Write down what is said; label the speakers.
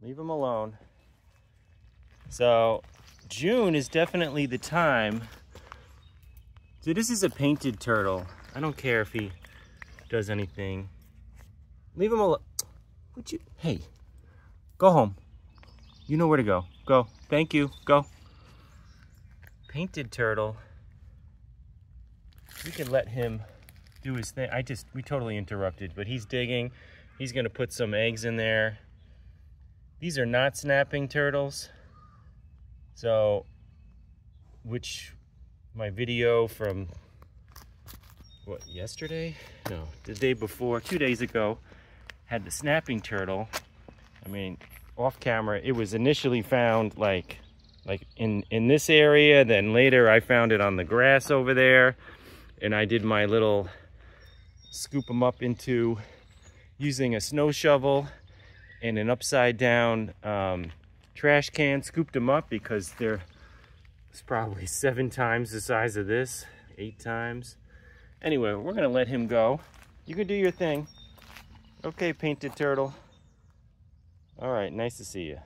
Speaker 1: Leave him alone. So June is definitely the time. So this is a painted turtle. I don't care if he does anything. Leave him alone. Would you? Hey, go home. You know where to go. Go. Thank you. Go. Painted turtle. We can let him do his thing. I just, we totally interrupted, but he's digging. He's gonna put some eggs in there. These are not snapping turtles. So, which my video from, what, yesterday? No, the day before, two days ago, had the snapping turtle. I mean, off camera, it was initially found like, like in, in this area. Then later I found it on the grass over there. And I did my little scoop them up into using a snow shovel and an upside down um, trash can. Scooped them up because they're it's probably seven times the size of this, eight times. Anyway, we're gonna let him go. You can do your thing. Okay, painted turtle. All right, nice to see you.